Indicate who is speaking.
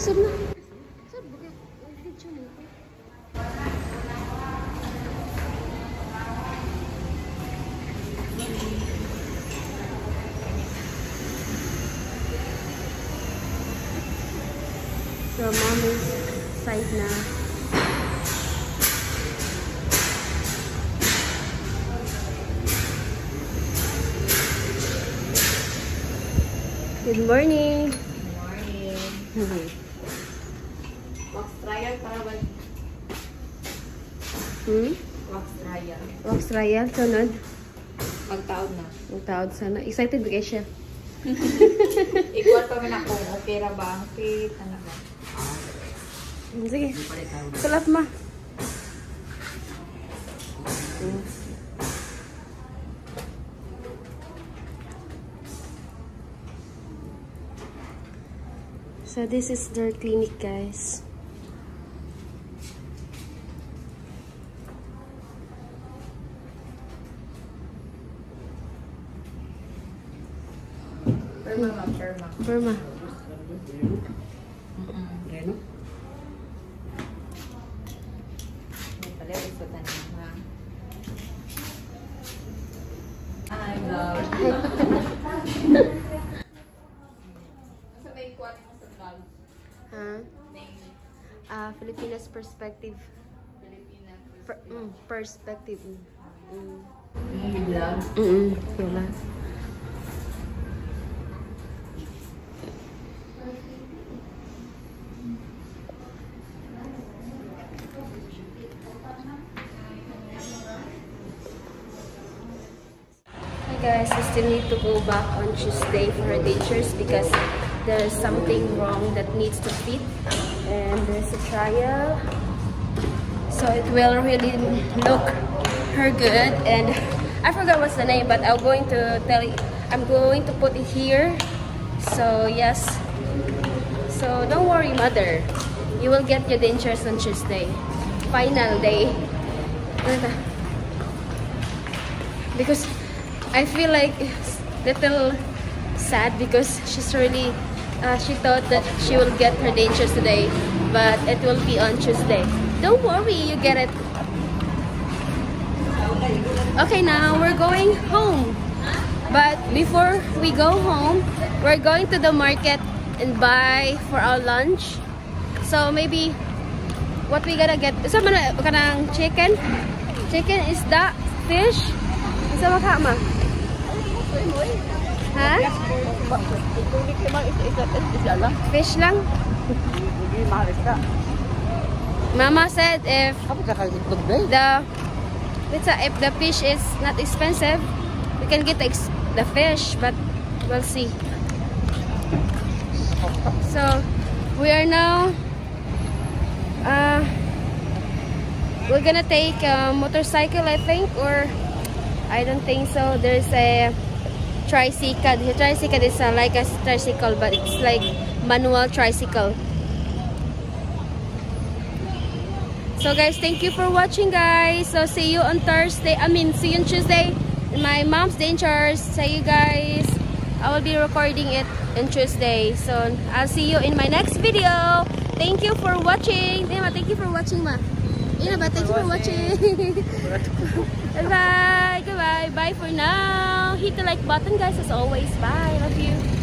Speaker 1: sab na. Sab, bakit? Video mo ko. So, mommy's side na. Good morning.
Speaker 2: Morning. Trial para ba?
Speaker 1: hmm?
Speaker 2: Wax trial.
Speaker 1: Wax trial, sunod.
Speaker 2: Magtaod na.
Speaker 1: Ang tawad sana. Excited ba kayo siya?
Speaker 2: Igual pa man ako. Okay ra ba ang fit? Ano ba?
Speaker 1: Sige. Salat ma. Mm. So this is their clinic guys.
Speaker 2: Perma, ma'am. Perma. Perma. Gano? Pala, gusto na naman. I love you. Sabay ko mo sa vlog.
Speaker 1: Ha? Ah, Filipinas perspective.
Speaker 2: Filipinas perspective.
Speaker 1: Per, mm, perspective. Mm.
Speaker 2: Mm. Mm.
Speaker 1: Mm. Mm. Mm. Guys, I still need to go back on Tuesday for her dentures because there's something wrong that needs to fit. And there's a trial. So it will really look her good. And I forgot what's the name but I'm going to tell you I'm going to put it here. So yes. So don't worry mother. You will get your dentures on Tuesday. Final day. Because I feel like little sad because she's really uh, she thought that she will get her dentures today but it will be on Tuesday. Don't worry you get it. Okay now we're going home. But before we go home we're going to the market and buy for our lunch. So maybe what we gonna get isa man na kanang chicken? Chicken is that fish. Isa makama fish lang? Mama said if the it's a, if the fish is not expensive we can get the fish but we'll see. So we are now uh, we're gonna take a motorcycle I think or I don't think so. There's a tricycle the tricycle is uh, like a tricycle but it's like manual tricycle So guys, thank you for watching guys. So see you on Thursday. I mean, see you on Tuesday. My mom's dentures. See you guys. I will be recording it on Tuesday. So I'll see you in my next video. Thank you for watching. Dima, thank you for watching ma. Ina ba, thank you for watching. Bye-bye. Goodbye. Bye for now. Hit the like button guys as always. Bye. Love you.